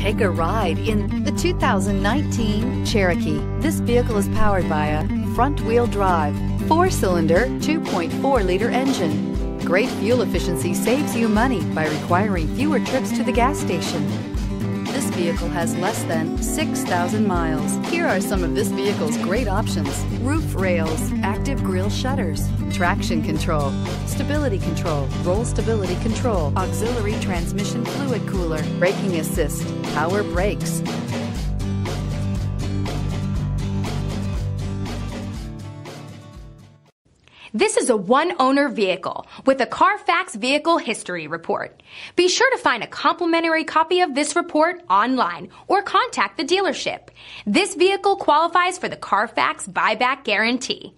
Take a ride in the 2019 Cherokee. This vehicle is powered by a front wheel drive, four cylinder, 2.4 liter engine. Great fuel efficiency saves you money by requiring fewer trips to the gas station. This vehicle has less than 6,000 miles. Here are some of this vehicle's great options. Roof rails, active grille shutters, traction control, stability control, roll stability control, auxiliary transmission fluid cooler, braking assist, power brakes, This is a one owner vehicle with a Carfax Vehicle History Report. Be sure to find a complimentary copy of this report online or contact the dealership. This vehicle qualifies for the Carfax Buyback Guarantee.